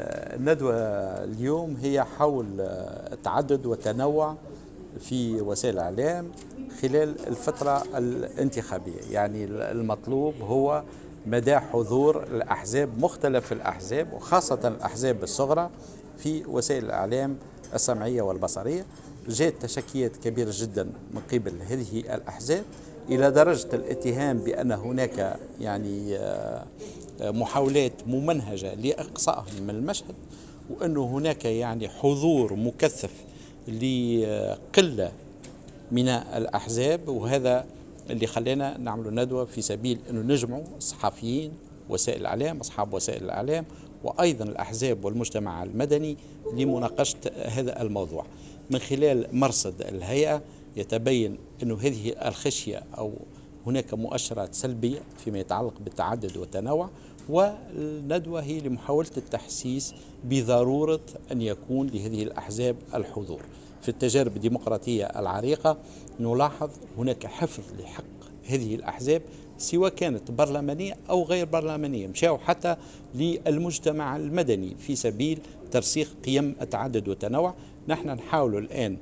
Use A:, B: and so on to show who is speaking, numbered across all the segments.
A: الندوة اليوم هي حول التعدد والتنوع في وسائل الإعلام خلال الفترة الانتخابية. يعني المطلوب هو مدى حضور الأحزاب مختلف الأحزاب وخاصة الأحزاب الصغرى في وسائل الإعلام السمعية والبصرية. جاءت تشكيات كبيرة جدا من قبل هذه الأحزاب إلى درجة الاتهام بأن هناك يعني آه، محاولات ممنهجة لإقصائهم من المشهد وأنه هناك يعني حضور مكثف لقلة من الأحزاب وهذا اللي خلانا نعمل ندوة في سبيل أنه نجمع الصحفيين وسائل الإعلام أصحاب وسائل الإعلام وأيضا الأحزاب والمجتمع المدني لمناقشة هذا الموضوع. من خلال مرصد الهيئة يتبين أن هذه الخشية أو هناك مؤشرات سلبية فيما يتعلق بالتعدد والتنوع والندوة هي لمحاولة التحسيس بضرورة أن يكون لهذه الأحزاب الحضور. في التجارب الديمقراطية العريقة نلاحظ هناك حفظ لحق هذه الأحزاب سواء كانت برلمانية أو غير برلمانية مشاو حتى للمجتمع المدني في سبيل ترسيخ قيم التعدد والتنوع. نحن نحاول الآن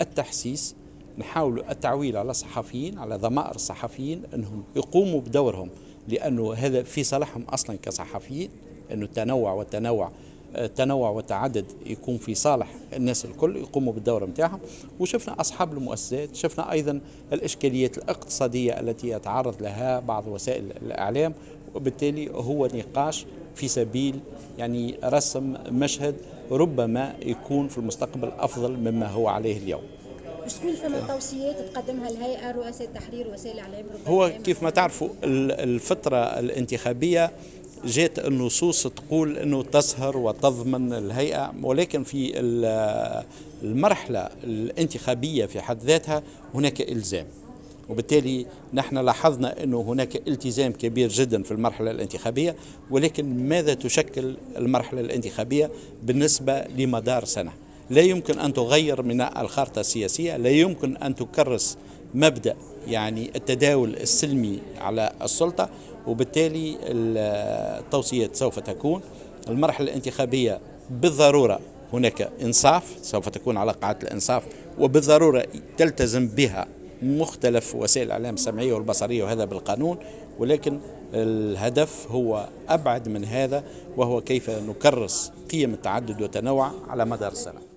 A: التحسيس نحاول التعويل على الصحفيين على ضمائر الصحفيين أنهم يقوموا بدورهم لأنه هذا في صالحهم أصلا كصحفيين أنه التنوع والتنوع التنوع والتعدد يكون في صالح الناس الكل يقوموا بالدور نتاعهم وشفنا أصحاب المؤسسات شفنا أيضا الإشكاليات الاقتصادية التي يتعرض لها بعض وسائل الإعلام وبالتالي هو نقاش في سبيل يعني رسم مشهد ربما يكون في المستقبل أفضل مما هو عليه اليوم.
B: شكون فما توصيات تقدمها الهيئة رؤساء التحرير وسائل الإعلام
A: هو كيف ما تعرفوا الفترة الانتخابية جاءت النصوص تقول إنه تسهر وتضمن الهيئة ولكن في المرحلة الانتخابية في حد ذاتها هناك إلزام. وبالتالي نحن لاحظنا إنه هناك التزام كبير جدا في المرحلة الانتخابية ولكن ماذا تشكل المرحلة الانتخابية بالنسبة لمدار سنة؟ لا يمكن أن تغير من الخارطة السياسية لا يمكن أن تكرس مبدأ يعني التداول السلمي على السلطة وبالتالي التوصيات سوف تكون. المرحلة الانتخابية بالضرورة هناك إنصاف سوف تكون على قاعدة الإنصاف وبالضرورة تلتزم بها مختلف وسائل الإعلام السمعية والبصرية وهذا بالقانون. ولكن الهدف هو أبعد من هذا وهو كيف نكرس قيم التعدد والتنوع على مدار السنة.